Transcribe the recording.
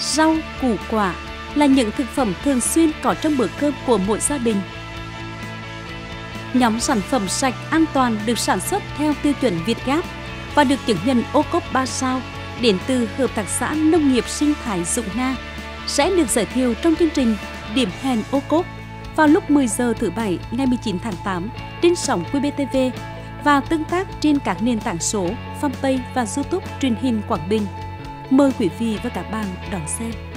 rau, củ quả là những thực phẩm thường xuyên có trong bữa cơm của mỗi gia đình. Nhóm sản phẩm sạch an toàn được sản xuất theo tiêu chuẩn Việt Gáp và được chứng nhận ô cốp 3 sao đến từ Hợp tác xã Nông nghiệp Sinh thái Dụng Na sẽ được giới thiệu trong chương trình Điểm hẹn ô cốp vào lúc 10 giờ thứ Bảy ngày 19 tháng 8 trên sóng QBTV và tương tác trên các nền tảng số, fanpage và YouTube truyền hình Quảng Bình. Mời quý vị và các bạn đón xem.